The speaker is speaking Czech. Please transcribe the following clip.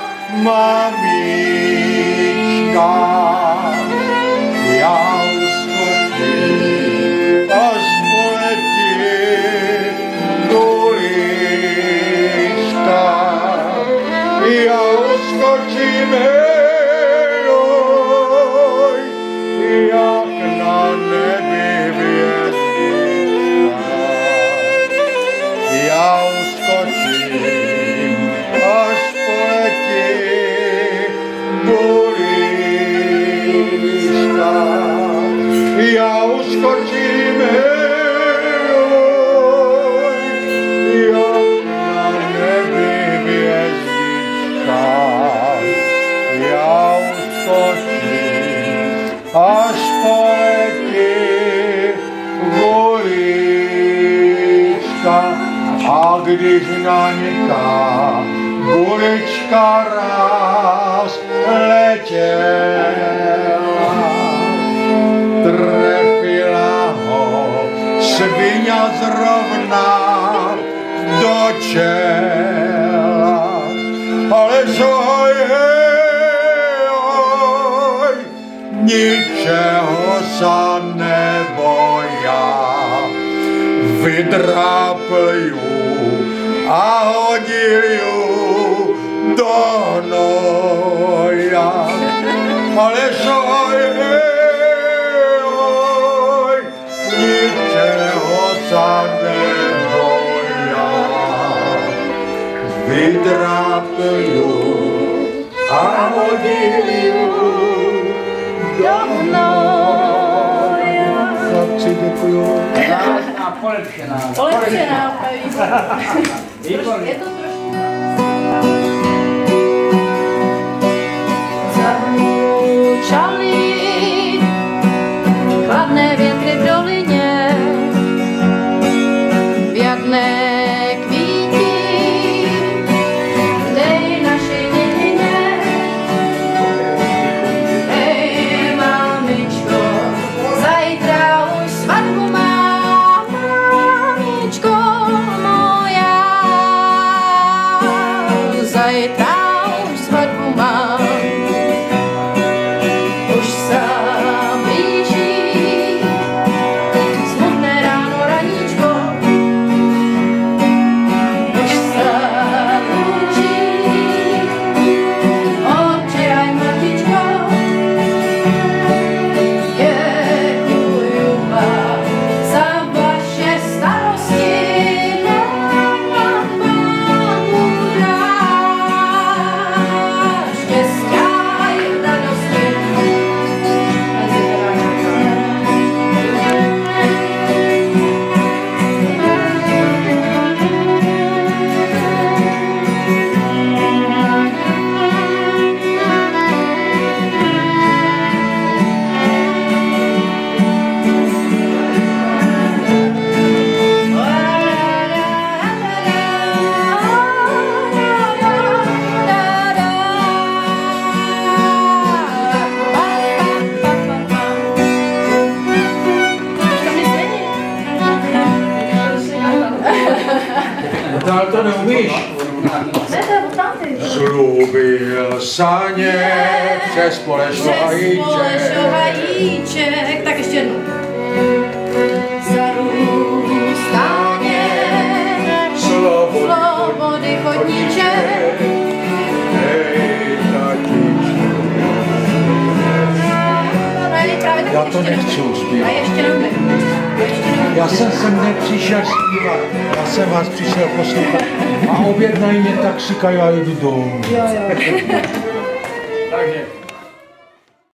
Ραμματικά, η αυστηρή ασπρετικούλιστα, η. Gulička. A když naňka gulička raz letěla, trefila ho svině zrovna do čela. Ale žoj, hej, ničeho sa neboja. pridrapaju, a odilju do noja. Ale šoj, oj, ničeho sad ne boja. Pridrapaju, a odilju do noja. Chlapci, děkuju. Polskie na... Polskie na... Polskie na... Dál to neumíš. Zlubil saně přes pole švajíček. Šohajíček, tak ještě jednou. Slobody chodníček. Já to nechci A uspívat. ještě neumím. A ještě neumím. Já jsem sem nepřišel zpívat, já jsem vás přišel poslouchat a objednají mě taxika, já jdu domů. Jo, jo. Takže